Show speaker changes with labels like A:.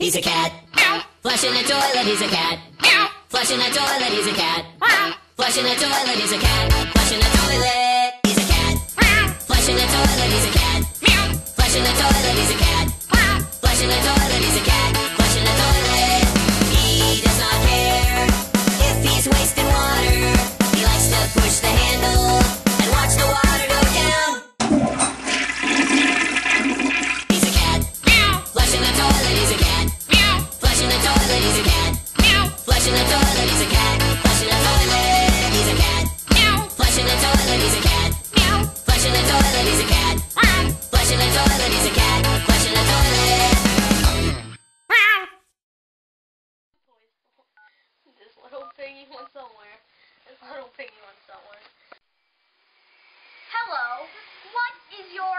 A: He's a cat. Flushing the toilet, he's a cat. Flushing the toilet, he's a cat. Flushing the toilet, he's a cat. Flushing the toilet, he's a cat. Flushing the toilet, he's a cat. Flushing the toilet, he's a cat. Flushing the toilet,
B: piggy went somewhere. This little piggy went somewhere.
C: Hello, what is your?